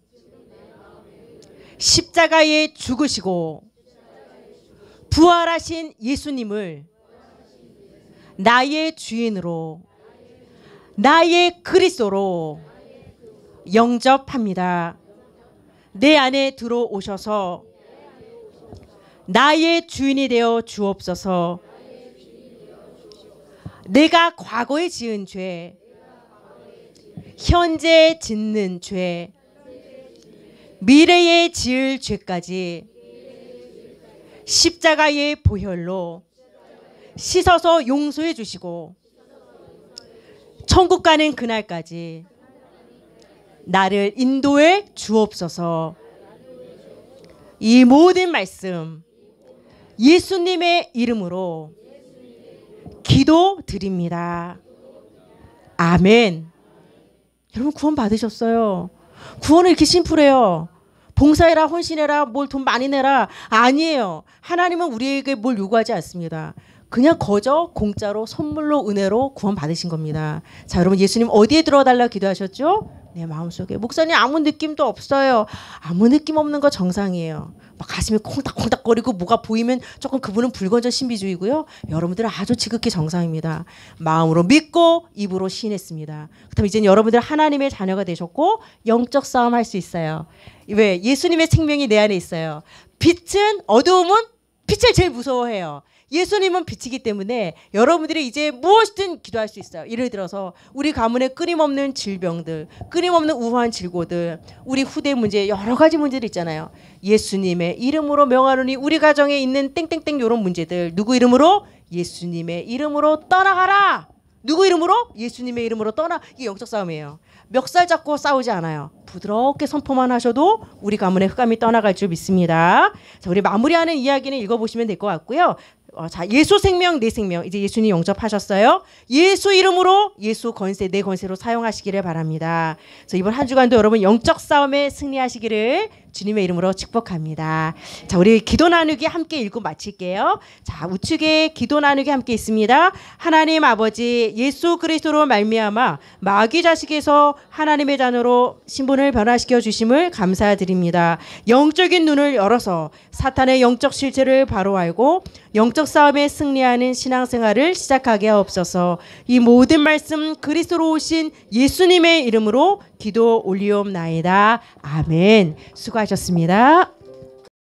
십자가에 죽으시고 부활하신 예수님을 나의 주인으로 나의 그리스도로 영접합니다. 내 안에 들어오셔서 나의 주인이 되어 주옵소서. 내가 과거에 지은 죄, 현재 짓는 죄, 미래에 지을 죄까지 십자가의 보혈로 씻어서 용서해 주시고 천국 가는 그날까지 나를 인도해 주옵소서. 이 모든 말씀 예수님의 이름으로 기도 드립니다. 아멘. 여러분 구원 받으셨어요. 구원은 이렇게 심플해요. 봉사해라, 헌신해라, 뭘 돈 많이 내라. 아니에요. 하나님은 우리에게 뭘 요구하지 않습니다. 그냥 거저 공짜로 선물로 은혜로 구원 받으신 겁니다. 자, 여러분 예수님 어디에 들어달라 기도하셨죠? 내 마음속에 목사님 아무 느낌도 없어요. 아무 느낌 없는 거 정상이에요. 막 가슴이 콩닥콩닥거리고 뭐가 보이면 조금 그분은 불건전 신비주의고요. 여러분들은 아주 지극히 정상입니다. 마음으로 믿고 입으로 신했습니다. 그다음 이제 여러분들 하나님의 자녀가 되셨고 영적 싸움 할 수 있어요. 왜 예수님의 생명이 내 안에 있어요. 빛은 어두움은 빛을 제일 무서워해요. 예수님은 빛이기 때문에 여러분들이 이제 무엇이든 기도할 수 있어요. 예를 들어서 우리 가문에 끊임없는 질병들, 끊임없는 우한 질고들, 우리 후대 문제 여러 가지 문제들 있잖아요. 예수님의 이름으로 명하노니 우리 가정에 있는 땡땡땡 요런 문제들 누구 이름으로 예수님의 이름으로 떠나가라. 누구 이름으로? 예수님의 이름으로 떠나. 이게 영적 싸움이에요. 멱살 잡고 싸우지 않아요. 부드럽게 선포만 하셔도 우리 가문의 흑암이 떠나갈 줄 믿습니다. 자, 우리 마무리하는 이야기는 읽어보시면 될 것 같고요. 어, 자 예수 생명 내 생명 이제 예수님 영접하셨어요. 예수 이름으로 예수 권세 내 권세로 사용하시기를 바랍니다. 그래서 이번 한 주간도 여러분 영적 싸움에 승리하시기를 주님의 이름으로 축복합니다. 자, 우리 기도 나누기 함께 읽고 마칠게요. 자, 우측에 기도 나누기 함께 있습니다. 하나님 아버지 예수 그리스도로 말미암아 마귀 자식에서 하나님의 자녀로 신분을 변화시켜 주심을 감사드립니다. 영적인 눈을 열어서 사탄의 영적 실체를 바로 알고 영적 싸움에 승리하는 신앙생활을 시작하게 하옵소서. 이 모든 말씀 그리스도로 오신 예수님의 이름으로 기도 올리옵나이다. 아멘. 수고하셨습니다.